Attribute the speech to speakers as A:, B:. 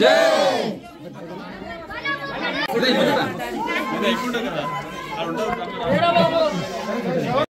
A: జై